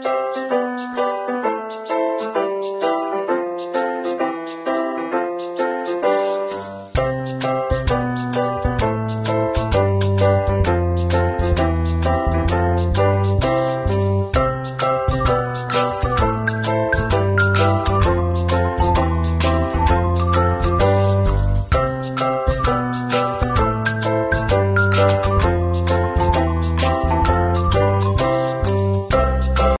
watched